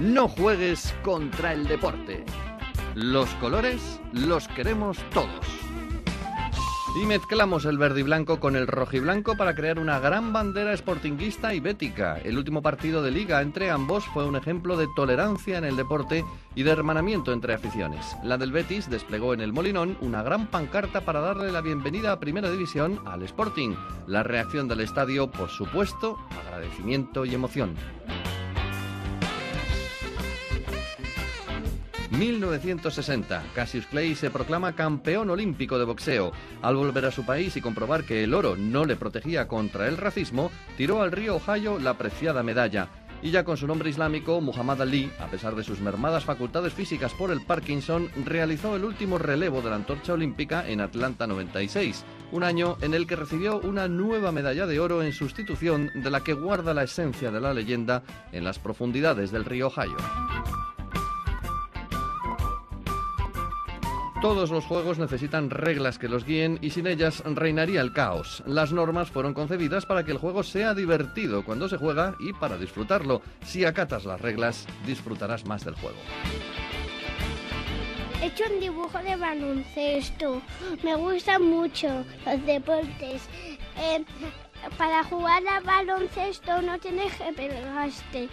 No juegues contra el deporte. Los colores los queremos todos. Y mezclamos el verde y blanco con el rojo y blanco para crear una gran bandera sportinguista y bética. El último partido de liga entre ambos fue un ejemplo de tolerancia en el deporte y de hermanamiento entre aficiones. La del Betis desplegó en el Molinón una gran pancarta para darle la bienvenida a Primera División al Sporting. La reacción del estadio, por supuesto, agradecimiento y emoción. 1960. Cassius Clay se proclama campeón olímpico de boxeo. Al volver a su país y comprobar que el oro no le protegía contra el racismo, tiró al río Ohio la preciada medalla. Y ya con su nombre islámico, Muhammad Ali, a pesar de sus mermadas facultades físicas por el Parkinson, realizó el último relevo de la antorcha olímpica en Atlanta 96, un año en el que recibió una nueva medalla de oro en sustitución de la que guarda la esencia de la leyenda en las profundidades del río Ohio. Todos los juegos necesitan reglas que los guíen y sin ellas reinaría el caos. Las normas fueron concebidas para que el juego sea divertido cuando se juega y para disfrutarlo. Si acatas las reglas, disfrutarás más del juego. He hecho un dibujo de baloncesto. Me gustan mucho los deportes. Eh, para jugar al baloncesto no tienes que pegarte.